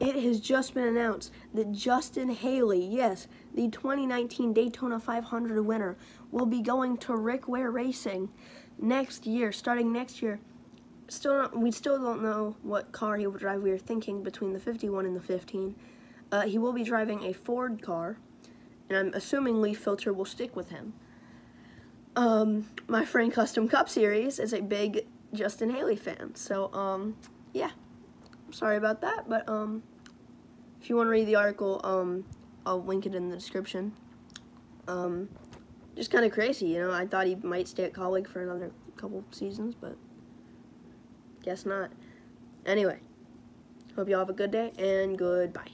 it has just been announced that Justin Haley, yes, the 2019 Daytona 500 winner, will be going to Rick Ware Racing next year, starting next year. Still, not, we still don't know what car he will drive. We are thinking between the 51 and the 15. Uh, he will be driving a Ford car, and I'm assuming Leaf Filter will stick with him. Um, my friend Custom Cup Series is a big Justin Haley fan, so um, yeah. Sorry about that, but um, if you want to read the article, um, I'll link it in the description. Um, just kind of crazy, you know. I thought he might stay at Kaulig for another couple seasons, but guess not. Anyway, hope you all have a good day and goodbye.